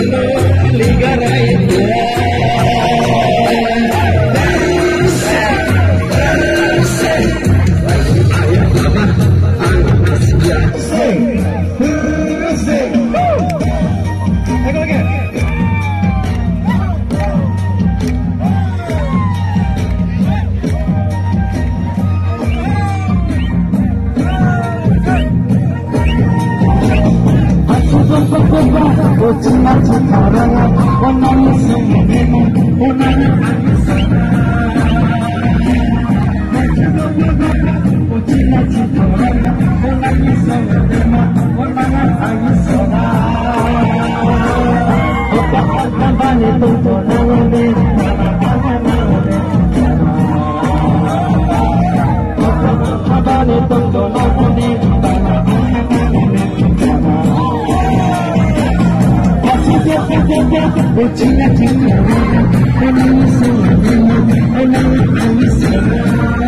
I. 落ちまちからおなにすぎでもおなに話せ落ちまちからおなにすぎでもおなに話せおたはたばねととらわれおたはたばねととらわれ我知啦，点解我谂唔到？我谂唔到。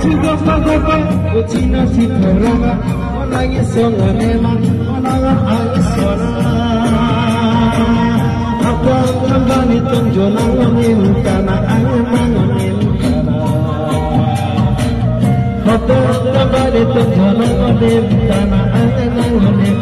chicos pagopa, uchina chitoroga, onagi songa nema, onaga angi sona. Aku akan balik tunjona ngonim, karena angin mangonim, Aku akan balik tunjona ngonim, karena angin mangonim,